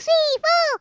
是一